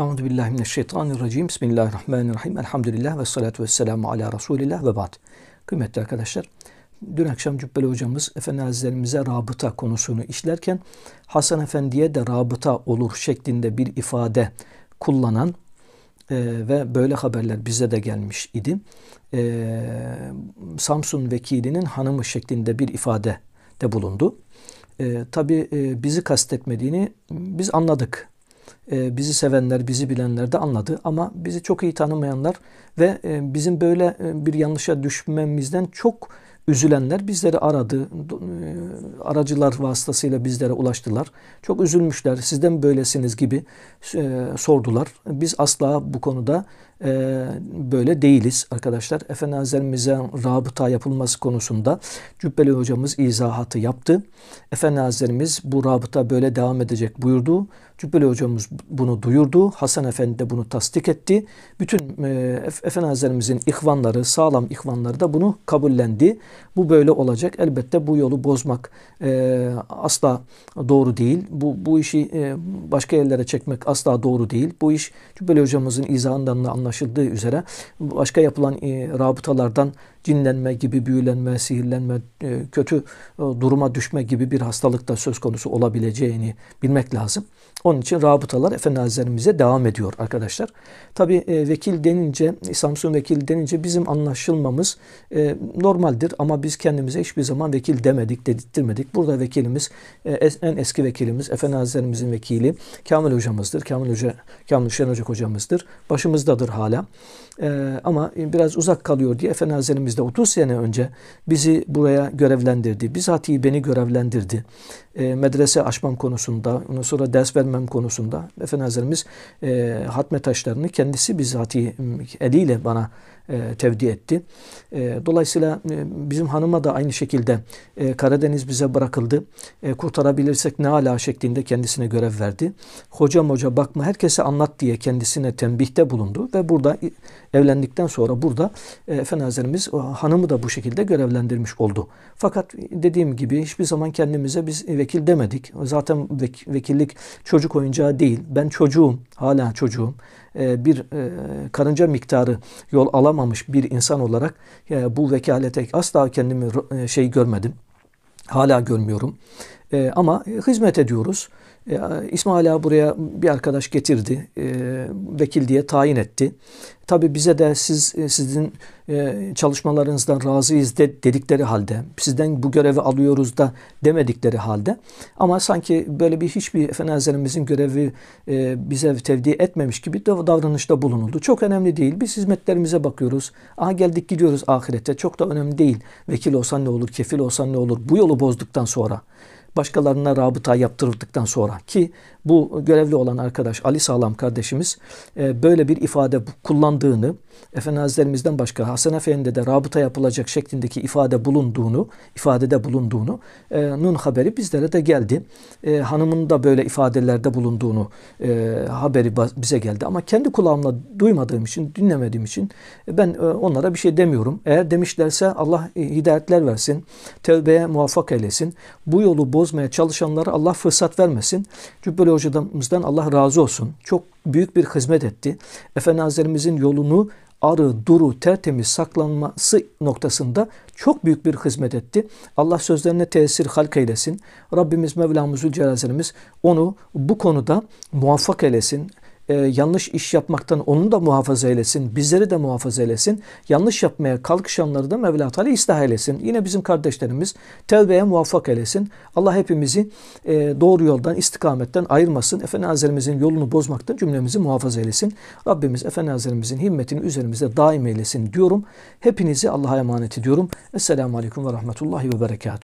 Euzu billahi mineşşeytanirracim. Bismillahirrahmanirrahim. Elhamdülillah ve salatu vesselamu ala Resulillah ve ba'd. Kıymetli arkadaşlar, dün akşam Cübbeli hocamız Efendi Hazretlerimize rabıta konusunu işlerken Hasan Efendi'ye de rabıta olur şeklinde bir ifade kullanan e, ve böyle haberler bize de gelmiş idi. E, Samsun vekilinin hanımı şeklinde bir ifade de bulundu. E, Tabi e, bizi kastetmediğini biz anladık bizi sevenler, bizi bilenler de anladı. Ama bizi çok iyi tanımayanlar ve e, bizim böyle e, bir yanlışa düşmemizden çok üzülenler bizleri aradı. Aracılar vasıtasıyla bizlere ulaştılar. Çok üzülmüşler. Sizden böylesiniz gibi sordular. Biz asla bu konuda böyle değiliz arkadaşlar. Efendi Hazretlerimize rabıta yapılması konusunda Cübbeli hocamız izahatı yaptı. Efendi Hazretlerimiz bu rabıta böyle devam edecek buyurdu. Cübbeli hocamız bunu duyurdu. Hasan Efendi de bunu tasdik etti. Bütün e, Efendi Hazretlerimizin ihvanları, sağlam ihvanları da bunu kabullendi. Bu böyle olacak. Elbette bu yolu bozmak e, asla doğru değil. Bu, bu işi e, başka yerlere çekmek asla doğru değil. Bu iş Cübbeli hocamızın izahından da anlaşıldığı üzere başka yapılan e, rabıtalardan cinlenme gibi, büyülenme, sihirlenme, e, kötü e, duruma düşme gibi bir hastalık da söz konusu olabileceğini bilmek lazım. Onun için rabıtalar Efendi Hazretlerimize devam ediyor arkadaşlar. Tabi e, vekil denince, Samsun vekil denince bizim anlaşılmamız normaldir ama biz kendimize hiçbir zaman vekil demedik, dedirtmedik. Burada vekilimiz, en eski vekilimiz Efendi Hazretlerimizin vekili Kamil hocamızdır. Kamil Hoca, Kamil Şen Hoca hocamızdır. Başımızdadır hala. E, ama biraz uzak kalıyor diye Efendi Hazretlerimiz de 30 sene önce bizi buraya görevlendirdi. Bizatihi beni görevlendirdi. E, medrese açmam konusunda, ondan sonra ders vermem konusunda Efendi Hazretlerimiz e, hatme taşlarını kendisi bizatihi eliyle bana e, tevdi etti. E, dolayısıyla e, bizim hanıma da aynı şekilde e, Karadeniz bize bırakıldı. E, kurtarabilirsek ne ala şeklinde kendisine görev verdi. Hocam hoca bakma herkese anlat diye kendisine tembihte bulundu ve burada evlendikten sonra burada e, Efendi Hazretlerimiz hanımı da bu şekilde görevlendirmiş oldu. Fakat dediğim gibi hiçbir zaman kendimize biz vekil demedik. Zaten vek, vekillik çocuk oyuncağı değil. Ben çocuğum, hala çocuğum. E, bir e, karınca miktarı yol alamamış bir insan olarak e, bu vekalete asla kendimi şey görmedim. Hala görmüyorum. Ama hizmet ediyoruz. E, İsmail Ağa buraya bir arkadaş getirdi. E, vekil diye tayin etti. Tabi bize de siz e, sizin e, çalışmalarınızdan razıyız de, dedikleri halde, sizden bu görevi alıyoruz da demedikleri halde ama sanki böyle bir hiçbir Efendi Hazretlerimizin görevi e, bize tevdi etmemiş gibi davranışta bulunuldu. Çok önemli değil. Biz hizmetlerimize bakıyoruz. Aha geldik gidiyoruz ahirete. Çok da önemli değil. Vekil olsan ne olur, kefil olsan ne olur. Bu yolu bozduktan sonra başkalarına rabıta yaptırıldıktan sonra ki bu görevli olan arkadaş Ali Sağlam kardeşimiz e, böyle bir ifade kullandığını Efendi Hazretlerimizden başka Hasan Efendi'de de rabıta yapılacak şeklindeki ifade bulunduğunu, ifadede bulunduğunu e, nun haberi bizlere de geldi. E, hanımın da böyle ifadelerde bulunduğunu haberi bize geldi. Ama kendi kulağımla duymadığım için, dinlemediğim için ben onlara bir şey demiyorum. Eğer demişlerse Allah hidayetler versin, tevbeye muvaffak eylesin. Bu yolu bozmaya çalışanlara Allah fırsat vermesin. Cübbeli hocamızdan Allah razı olsun. Çok büyük bir hizmet etti. Efendi yolunu arı, duru, tertemiz saklanması noktasında çok büyük bir hizmet etti. Allah sözlerine tesir halk eylesin. Rabbimiz Mevlamız Zülcelal'imiz onu bu konuda muvaffak eylesin e, yanlış iş yapmaktan onu da muhafaza eylesin. Bizleri de muhafaza eylesin. Yanlış yapmaya kalkışanları da Mevla Teala ıslah eylesin. Yine bizim kardeşlerimiz tevbeye muvaffak eylesin. Allah hepimizi e, doğru yoldan, istikametten ayırmasın. Efendi Hazretlerimizin yolunu bozmaktan cümlemizi muhafaza eylesin. Rabbimiz Efendi Hazretlerimizin himmetini üzerimizde daim eylesin diyorum. Hepinizi Allah'a emanet ediyorum. Esselamu Aleyküm ve Rahmetullahi ve Berekatuhu.